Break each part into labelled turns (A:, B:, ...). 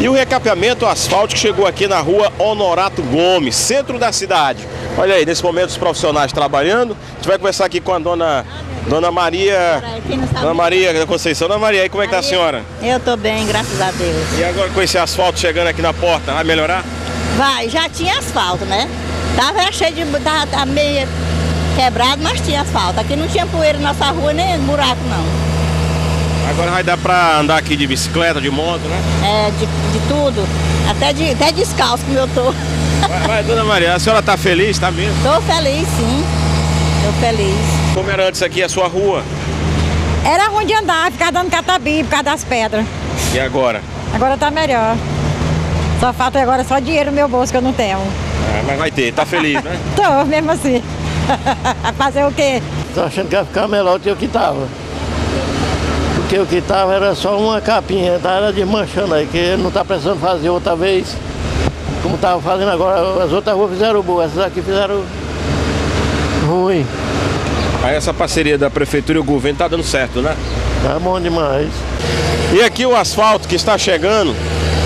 A: E o recapeamento asfáltico chegou aqui na rua Honorato Gomes, centro da cidade. Olha aí, nesse momento os profissionais trabalhando. A gente vai conversar aqui com a dona, dona Maria. Dona Maria da Conceição. Dona Maria, aí como é que tá a senhora?
B: Eu tô bem, graças a Deus.
A: E agora com esse asfalto chegando aqui na porta, vai melhorar?
B: Vai, já tinha asfalto, né? Tava cheio de. Tava, tava meio quebrado, mas tinha asfalto. Aqui não tinha poeira na nossa rua, nem buraco não.
A: Agora vai dar pra andar aqui de bicicleta, de moto, né?
B: É, de, de tudo. Até, de, até descalço como eu tô.
A: Vai, vai, dona Maria, a senhora tá feliz, tá mesmo?
B: Tô feliz, sim. Tô feliz.
A: Como era antes aqui a sua rua?
C: Era ruim de andar, ficar dando catabi por causa das pedras.
A: E agora?
C: Agora tá melhor. Só falta agora só dinheiro no meu bolso que eu não tenho.
A: Ah, mas vai ter, tá feliz, né?
C: Tô, mesmo assim. Fazer o quê?
D: Tô achando que ia ficar melhor do que o que tava. Porque o que tava era só uma capinha, tá? Era desmanchando aí, que não tá precisando fazer outra vez. Como tava fazendo agora, as outras ruas fizeram boa, essas aqui fizeram ruim.
A: Aí essa parceria da prefeitura e o governo tá dando certo, né?
D: Tá bom demais.
A: E aqui o asfalto que está chegando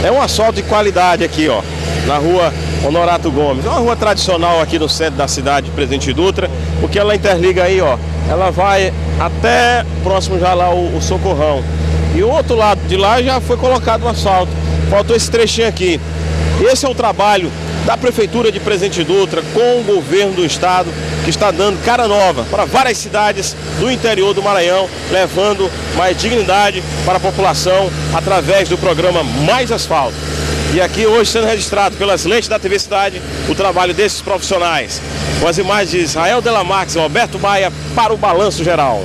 A: é um asfalto de qualidade aqui, ó, na rua Honorato Gomes. É uma rua tradicional aqui no centro da cidade de Presidente Dutra, porque ela interliga aí, ó, ela vai até próximo já lá o, o Socorrão. E o outro lado de lá já foi colocado o asfalto. Faltou esse trechinho aqui. Esse é o trabalho da Prefeitura de Presidente Dutra com o governo do estado, que está dando cara nova para várias cidades do interior do Maranhão, levando mais dignidade para a população através do programa Mais Asfalto. E aqui hoje sendo registrado pelas lentes da TV Cidade o trabalho desses profissionais. Com as imagens de Israel Delamarques e Roberto Maia para o Balanço Geral.